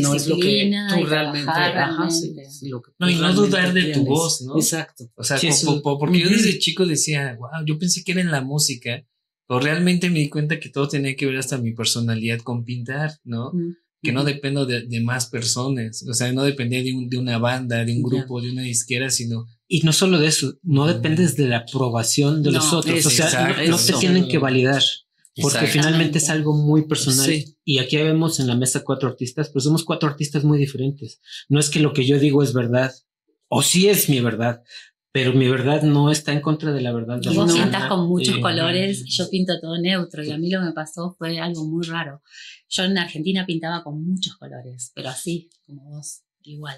no es lo que tú realmente, trabajar ajá, sí, realmente. sí, lo que No, tú y no realmente dudar de tu tienes. voz, ¿no? Exacto. O sea, Sí, po- porque yo desde chico decía, wow, yo pensé que era en la música, pero realmente me di cuenta que todo tenía que ver hasta mi personalidad con pintar, ¿no? Mm. Que no dependo de, de más personas, o sea, no dependía de, un- de una banda, de un grupo, de una disquera, sino Y no solo de eso, no dependes de la aprobación de No, los otros. es O sea, exacto, no, no te tienen que validar. Porque finalmente es algo muy personal. Sí. Y aquí vemos en la mesa cuatro artistas, pero somos cuatro artistas muy diferentes. No es que lo que yo digo es verdad, o sí es mi verdad, pero mi verdad no está en contra de la verdad. de Y vos pintas con muchos Eh, colores, yo pinto todo neutro y a mí lo que me pasó fue algo muy raro. Yo en Argentina pintaba con muchos colores, pero así, como vos, igual.